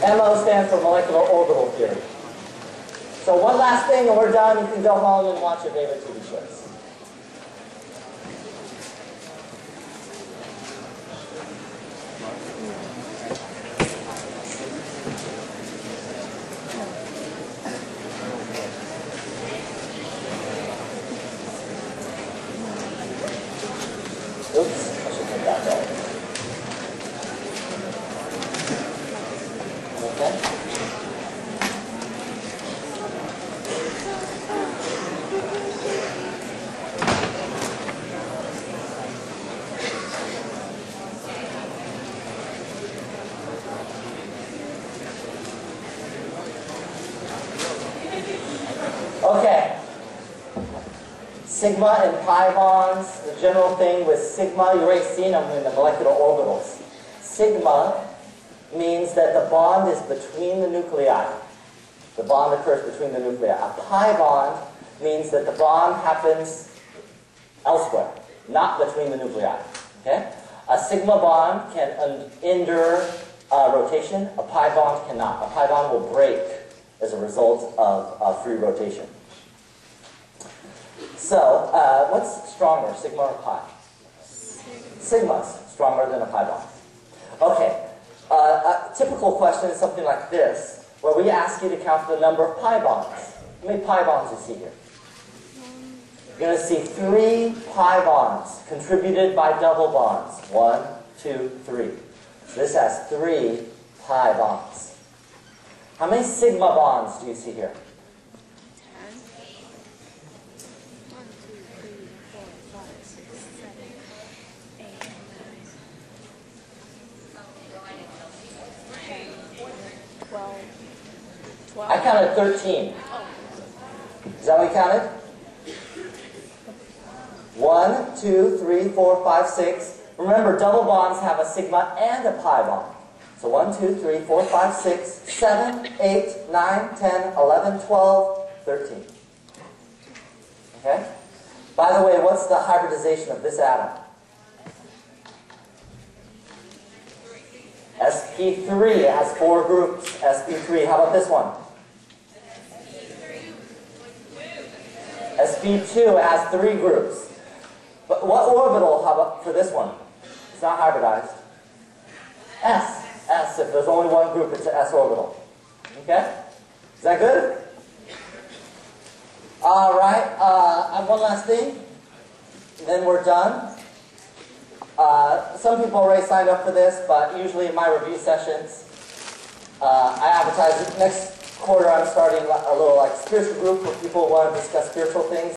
MO stands for molecular orbital theory. So one last thing and we're done. You can go home and watch your favorite TV shows. Okay. Sigma and pi bonds, the general thing with sigma, you already seen them in the molecular orbitals. Sigma means that the bond is between the nuclei. The bond occurs between the nuclei. A pi bond means that the bond happens elsewhere, not between the nuclei. Okay? A sigma bond can endure uh, rotation. A pi bond cannot. A pi bond will break as a result of uh, free rotation. So, uh, what's stronger, sigma or pi? Sigma's stronger than a pi bond. Typical question is something like this, where we ask you to count the number of pi bonds. How many pi bonds you see here? You're going to see three pi bonds contributed by double bonds. One, two, three. So this has three pi bonds. How many sigma bonds do you see here? One, two, three, four, five, six, seven, eight, nine, ten, twelve, I counted 13. Is that what you counted? One, two, three, four, five, six. Remember, double bonds have a sigma and a pi bond. So one, two, three, four, five, six, seven, eight, nine, ten, eleven, twelve, thirteen. Okay? By the way, what's the hybridization of this atom? sp3 has four groups. sp3. How about this one? Sp2 has three groups. But what orbital for this one? It's not hybridized. S. S. If there's only one group, it's an S orbital. Okay? Is that good? All right. Uh, one last thing. Then we're done. Uh, some people already signed up for this, but usually in my review sessions, uh, I advertise. Next quarter, I'm starting a little like spiritual group where people want to discuss spiritual things.